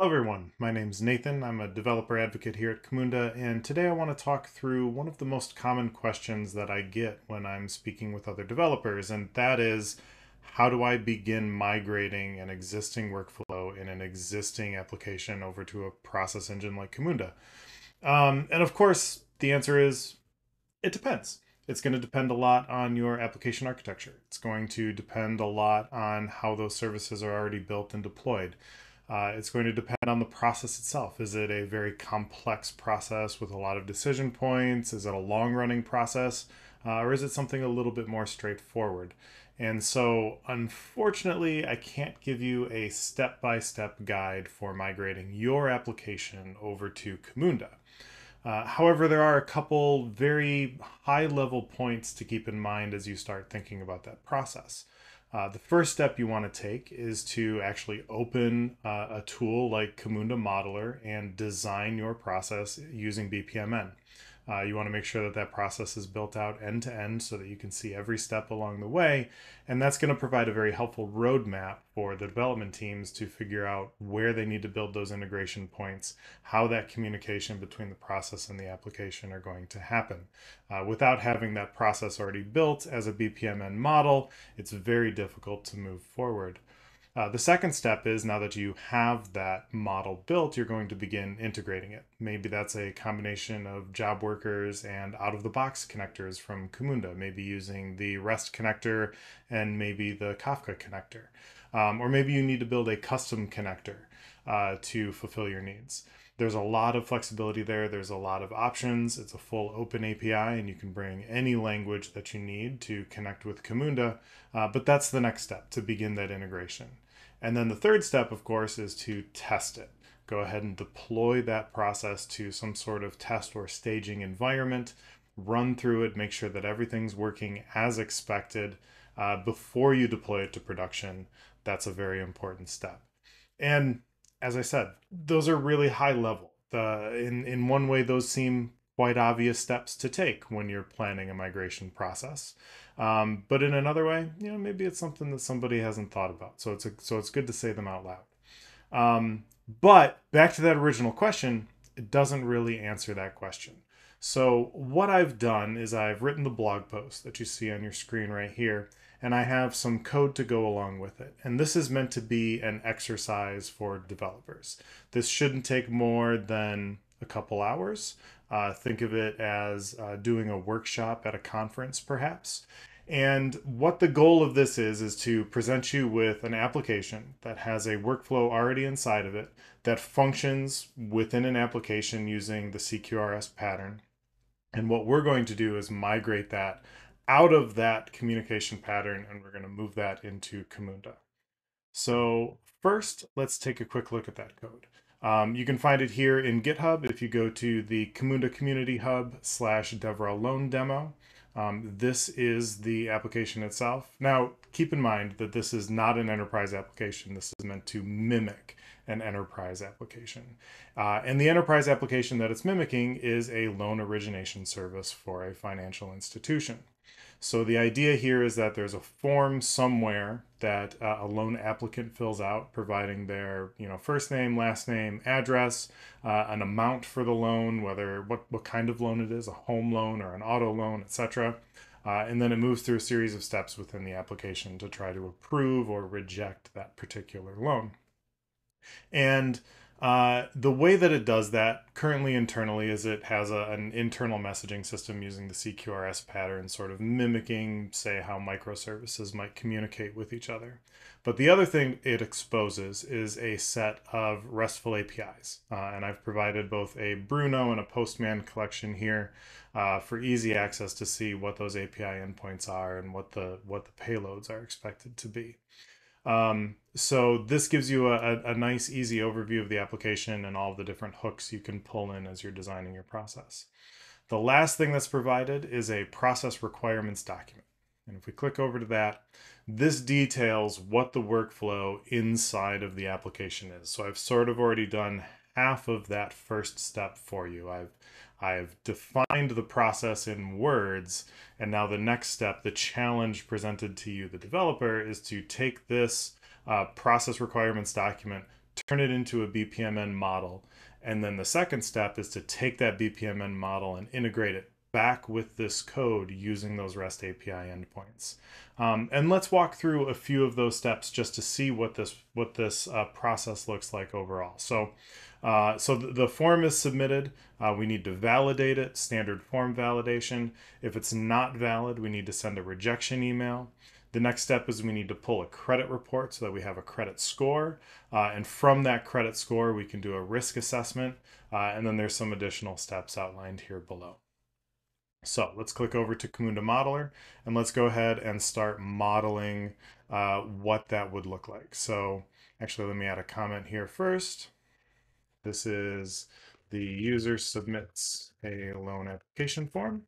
Hello everyone, my name is Nathan. I'm a developer advocate here at Camunda, and today I want to talk through one of the most common questions that I get when I'm speaking with other developers, and that is how do I begin migrating an existing workflow in an existing application over to a process engine like Camunda? Um, and of course, the answer is it depends. It's going to depend a lot on your application architecture. It's going to depend a lot on how those services are already built and deployed. Uh, it's going to depend on the process itself. Is it a very complex process with a lot of decision points? Is it a long running process? Uh, or is it something a little bit more straightforward? And so, unfortunately, I can't give you a step by step guide for migrating your application over to Camunda. Uh, however, there are a couple very high level points to keep in mind as you start thinking about that process. Uh, the first step you want to take is to actually open uh, a tool like Camunda Modeler and design your process using BPMN. Uh, you want to make sure that that process is built out end to end so that you can see every step along the way. And that's going to provide a very helpful roadmap for the development teams to figure out where they need to build those integration points, how that communication between the process and the application are going to happen. Uh, without having that process already built as a BPMN model, it's very difficult to move forward. Uh, the second step is now that you have that model built, you're going to begin integrating it. Maybe that's a combination of job workers and out of the box connectors from Camunda, maybe using the REST connector and maybe the Kafka connector. Um, or maybe you need to build a custom connector uh, to fulfill your needs. There's a lot of flexibility there. There's a lot of options. It's a full open API, and you can bring any language that you need to connect with Camunda. Uh, but that's the next step to begin that integration. And then the third step, of course, is to test it. Go ahead and deploy that process to some sort of test or staging environment. Run through it, make sure that everything's working as expected uh, before you deploy it to production. That's a very important step. And as I said, those are really high level. The, in, in one way, those seem quite obvious steps to take when you're planning a migration process. Um, but in another way, you know, maybe it's something that somebody hasn't thought about. So it's a, so it's good to say them out loud. Um, but back to that original question, it doesn't really answer that question. So what I've done is I've written the blog post that you see on your screen right here, and I have some code to go along with it. And this is meant to be an exercise for developers. This shouldn't take more than a couple hours. Uh, think of it as uh, doing a workshop at a conference, perhaps. And what the goal of this is, is to present you with an application that has a workflow already inside of it that functions within an application using the CQRS pattern. And what we're going to do is migrate that out of that communication pattern and we're going to move that into Camunda. So first, let's take a quick look at that code. Um, you can find it here in GitHub if you go to the Camunda Community Hub slash DevRel Loan demo. Um, this is the application itself. Now, keep in mind that this is not an enterprise application. This is meant to mimic an enterprise application. Uh, and the enterprise application that it's mimicking is a loan origination service for a financial institution. So the idea here is that there's a form somewhere that uh, a loan applicant fills out, providing their you know first name, last name, address, uh, an amount for the loan, whether what what kind of loan it is, a home loan or an auto loan, etc. Uh, and then it moves through a series of steps within the application to try to approve or reject that particular loan. And uh, the way that it does that currently internally is it has a, an internal messaging system using the CQRS pattern, sort of mimicking, say, how microservices might communicate with each other. But the other thing it exposes is a set of RESTful APIs. Uh, and I've provided both a Bruno and a Postman collection here uh, for easy access to see what those API endpoints are and what the what the payloads are expected to be. Um, so this gives you a, a, nice, easy overview of the application and all the different hooks you can pull in as you're designing your process. The last thing that's provided is a process requirements document. And if we click over to that, this details what the workflow inside of the application is. So I've sort of already done half of that first step for you. I've I've defined the process in words, and now the next step, the challenge presented to you, the developer, is to take this uh, process requirements document, turn it into a BPMN model. And then the second step is to take that BPMN model and integrate it back with this code using those REST API endpoints. Um, and let's walk through a few of those steps just to see what this what this uh, process looks like overall. So, uh, so the, the, form is submitted. Uh, we need to validate it, standard form validation. If it's not valid, we need to send a rejection email. The next step is we need to pull a credit report so that we have a credit score. Uh, and from that credit score, we can do a risk assessment. Uh, and then there's some additional steps outlined here below. So let's click over to Camunda Modeler and let's go ahead and start modeling uh, what that would look like. So actually, let me add a comment here first. This is the user submits a loan application form.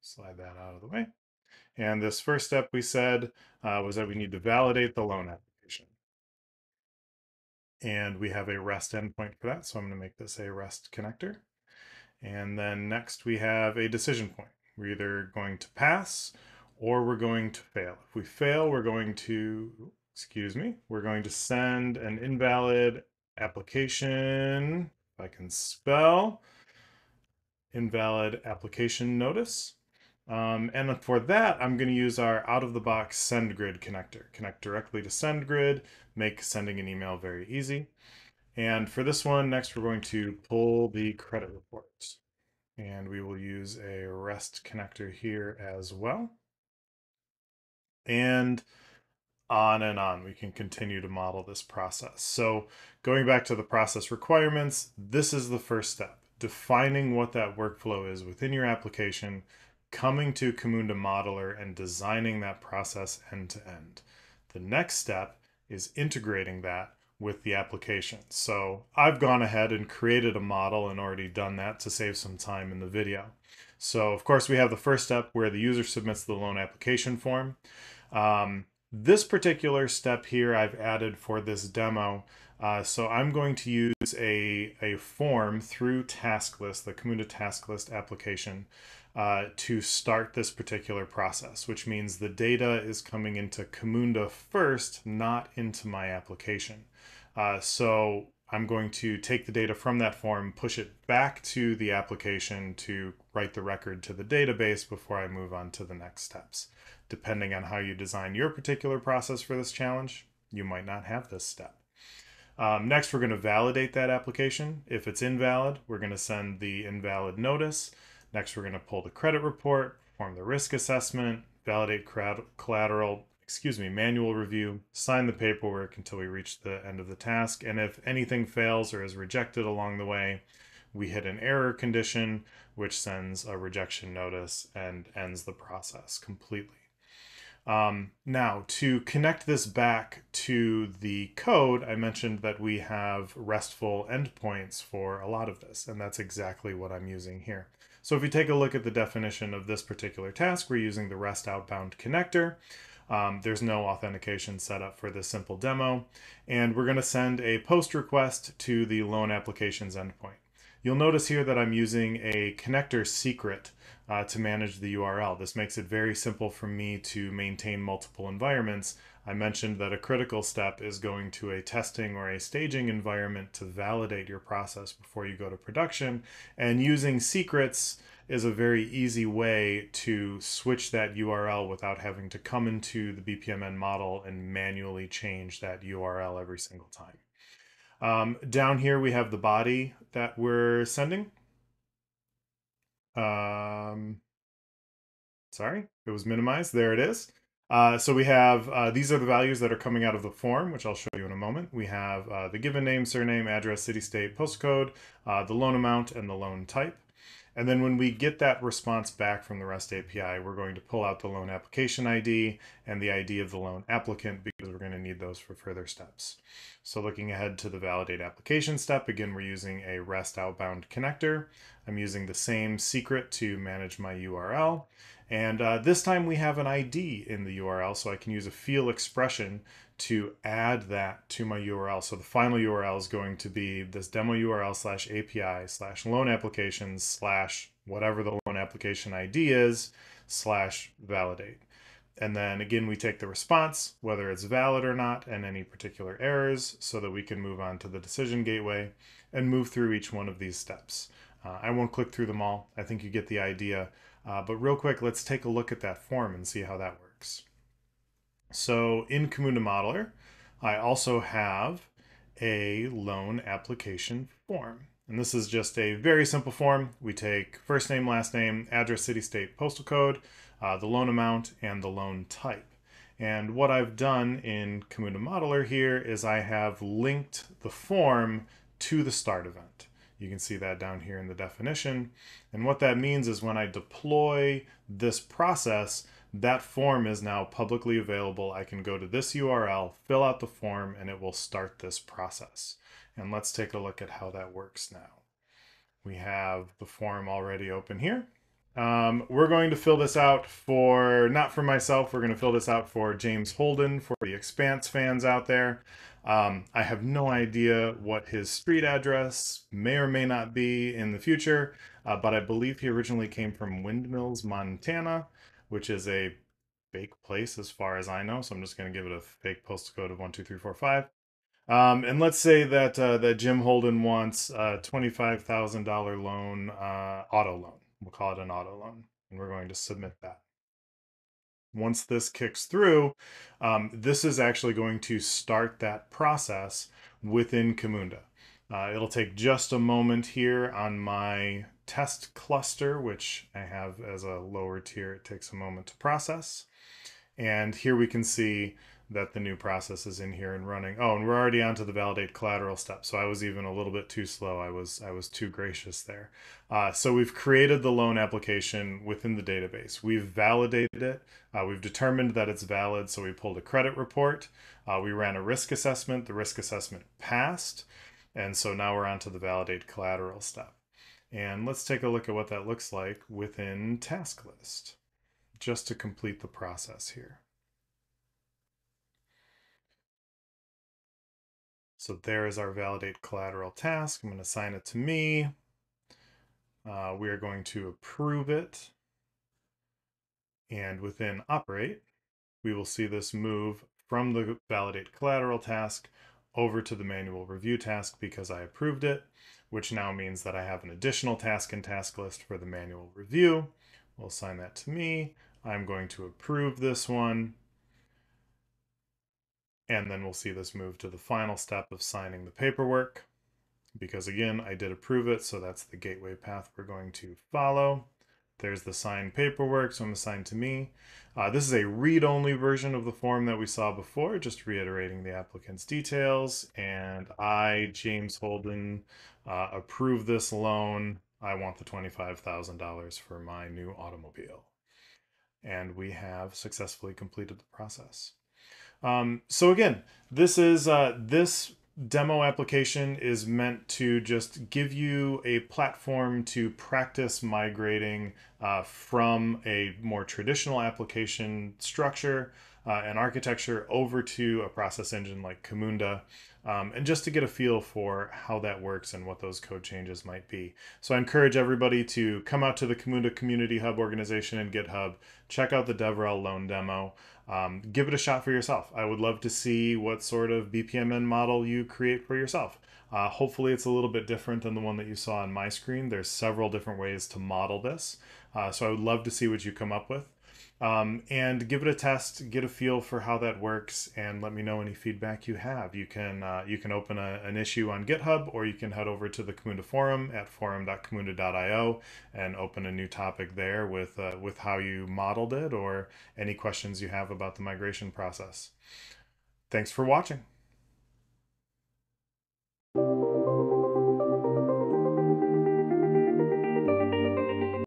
Slide that out of the way. And this first step we said uh, was that we need to validate the loan application. And we have a REST endpoint for that. So I'm going to make this a REST connector. And then next we have a decision point. We're either going to pass or we're going to fail. If we fail, we're going to, excuse me, we're going to send an invalid application, if I can spell, invalid application notice. Um, and for that, I'm going to use our out-of-the-box SendGrid connector. Connect directly to SendGrid, make sending an email very easy. And for this one, next we're going to pull the credit report. And we will use a REST connector here as well. And on and on, we can continue to model this process. So going back to the process requirements, this is the first step, defining what that workflow is within your application, coming to Camunda Modeler and designing that process end to end. The next step is integrating that with the application. So I've gone ahead and created a model and already done that to save some time in the video. So of course we have the first step where the user submits the loan application form. Um, this particular step here I've added for this demo. Uh, so I'm going to use a, a form through TaskList, the Camunda TaskList application, uh, to start this particular process, which means the data is coming into Camunda first, not into my application. Uh, so I'm going to take the data from that form, push it back to the application to write the record to the database before I move on to the next steps. Depending on how you design your particular process for this challenge, you might not have this step. Um, next, we're going to validate that application. If it's invalid, we're going to send the invalid notice. Next, we're going to pull the credit report, perform the risk assessment, validate collateral, excuse me, manual review, sign the paperwork until we reach the end of the task. And if anything fails or is rejected along the way, we hit an error condition, which sends a rejection notice and ends the process completely. Um, now, to connect this back to the code, I mentioned that we have RESTful endpoints for a lot of this, and that's exactly what I'm using here. So if you take a look at the definition of this particular task, we're using the REST outbound connector. Um, there's no authentication set up for this simple demo. And we're going to send a post request to the loan applications endpoint. You'll notice here that I'm using a connector secret uh, to manage the URL. This makes it very simple for me to maintain multiple environments. I mentioned that a critical step is going to a testing or a staging environment to validate your process before you go to production. And using secrets is a very easy way to switch that URL without having to come into the BPMN model and manually change that URL every single time. Um, down here we have the body that we're sending. Um, sorry, it was minimized. There it is. Uh, so we have, uh, these are the values that are coming out of the form, which I'll show you in a moment. We have uh, the given name, surname, address, city, state, postcode, uh, the loan amount, and the loan type. And then when we get that response back from the REST API, we're going to pull out the loan application ID and the ID of the loan applicant because we're going to need those for further steps. So looking ahead to the validate application step, again, we're using a REST outbound connector. I'm using the same secret to manage my URL. And uh, this time we have an ID in the URL, so I can use a feel expression to add that to my URL. So the final URL is going to be this demo URL slash API slash loan applications slash whatever the loan application ID is slash validate. And then again, we take the response, whether it's valid or not, and any particular errors, so that we can move on to the decision gateway and move through each one of these steps. Uh, I won't click through them all. I think you get the idea. Uh, but real quick, let's take a look at that form and see how that works. So in Camunda Modeler, I also have a loan application form. And this is just a very simple form. We take first name, last name, address, city, state, postal code, uh, the loan amount, and the loan type. And what I've done in Camunda Modeler here is I have linked the form to the start event. You can see that down here in the definition. And what that means is when I deploy this process, that form is now publicly available. I can go to this URL, fill out the form, and it will start this process. And let's take a look at how that works now. We have the form already open here. Um, we're going to fill this out for, not for myself, we're going to fill this out for James Holden, for the Expanse fans out there. Um, I have no idea what his street address may or may not be in the future, uh, but I believe he originally came from Windmills, Montana which is a fake place as far as I know. So I'm just going to give it a fake postal code of 12345. Um, and let's say that uh, that Jim Holden wants a $25,000 loan, uh, auto loan. We'll call it an auto loan. And we're going to submit that. Once this kicks through, um, this is actually going to start that process within Camunda. Uh, it'll take just a moment here on my test cluster, which I have as a lower tier. It takes a moment to process. And here we can see that the new process is in here and running. Oh, and we're already on to the validate collateral step. So I was even a little bit too slow. I was I was too gracious there. Uh, so we've created the loan application within the database. We've validated it. Uh, we've determined that it's valid. So we pulled a credit report. Uh, we ran a risk assessment. The risk assessment passed. And so now we're on to the validate collateral step. And let's take a look at what that looks like within task list, just to complete the process here. So there is our validate collateral task. I'm going to assign it to me. Uh, we are going to approve it. And within operate, we will see this move from the validate collateral task over to the manual review task because I approved it, which now means that I have an additional task in task list for the manual review. We'll assign that to me. I'm going to approve this one. And then we'll see this move to the final step of signing the paperwork. Because again, I did approve it, so that's the gateway path we're going to follow. There's the signed paperwork, so I'm assigned to me. Uh, this is a read-only version of the form that we saw before, just reiterating the applicant's details. And I, James Holden, uh, approve this loan. I want the $25,000 for my new automobile. And we have successfully completed the process. Um, so again, this is uh, this demo application is meant to just give you a platform to practice migrating uh, from a more traditional application structure uh, and architecture over to a process engine like Camunda, um, and just to get a feel for how that works and what those code changes might be. So I encourage everybody to come out to the Camunda Community Hub organization and GitHub, check out the DevRel loan demo um, give it a shot for yourself. I would love to see what sort of BPMN model you create for yourself. Uh, hopefully it's a little bit different than the one that you saw on my screen. There's several different ways to model this. Uh, so I would love to see what you come up with um, and give it a test, get a feel for how that works, and let me know any feedback you have. You can uh, you can open a, an issue on GitHub, or you can head over to the Camunda forum at forum.camunda.io and open a new topic there with uh, with how you modeled it or any questions you have about the migration process. Thanks for watching.